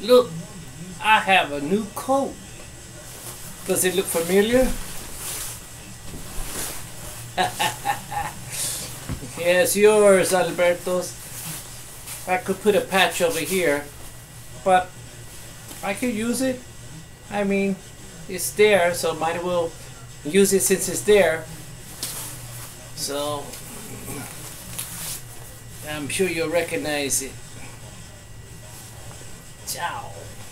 Look, I have a new coat. Does it look familiar? yes, yours, Alberto's. I could put a patch over here, but I could use it. I mean, it's there, so might as well use it since it's there. So, I'm sure you'll recognize it. Tchau!